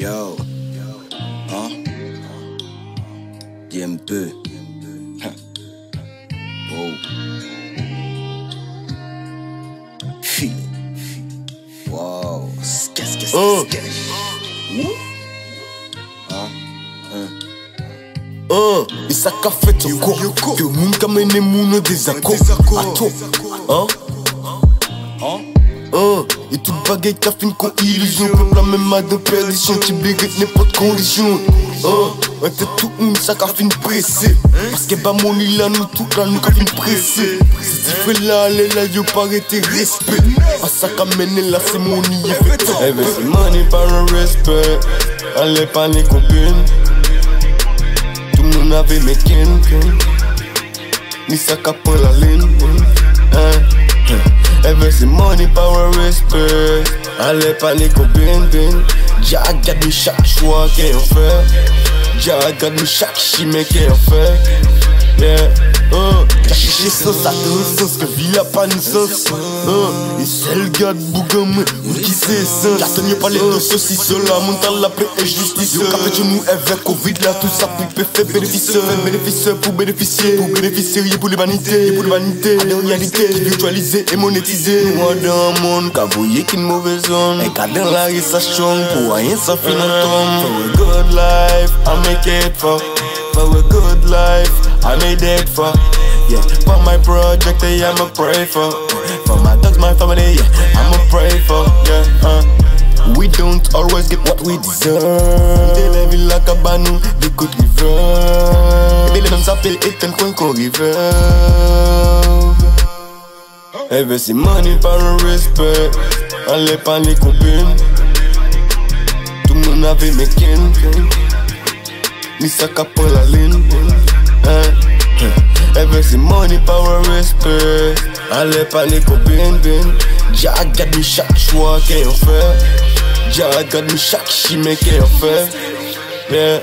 Yo. Hein? DM2. Hein. Oh. Wow. Qu'est-ce que c'est? Oh. Uh, isaka fait yoko Que moun kamene moun an dezako Ato Hein? Hein? Et toute bagaille qu'a fin con illusion Comme la même à de perdition Tu mérites n'importe condition. Uh, ouais t'es tout moun ça qu'a fin pressé Parce que bah mon île là nous tout là nous qu'a fin pressé Si tu fais là aller là yo paraît tes respect A ça qu'a mené là c'est mon île. Eh ben c'est money par un respect. Allez pas les copines Tout le monde avait mes ken Ni ça qu'a pas la ligne hein, Eh ben c'est money power respect. Allez pas les copines bin Jah regarde me chaque choix qu'on fait Jah regarde me chaque chimé qu'on fait Yeah ça, ça te sens que vie a pas une sens Oh, et celle garde bougamé, ou qui c'est ça. Tenu pas les deux ceci, cela, mon temps la paix et justice. Yo, de nous avec Covid là, tout ça fait bénéficieux Bénéficieux pour bénéficier, pour bénéficier, pour l'humanité Pour l'humanité, la réalité, virtualisée et monétisée. Moi dans le monde, qu'avouiller qu'une mauvaise zone. Et qu'à la rue ça pour rien ça finit en tombe For a good life, I make it for. For a good life, I made it for Yeah, for my project, yeah, I'ma pray for. For my dogs, my family, yeah, I'ma pray for Yeah, uh. We don't always get what we deserve. Ville la cabane, des coups de river Des les mêmes appels et un coin qu'on ben c'est money un respect? Allez pas les copines Tout le monde avait mes ken Ni ça pas la ligne hein. Eh ben c'est money power respect. Allez pas les copines bin Jah regarde me chaque choix qu'on fait Jah regarde me chaque chimé qu'on fait Yeah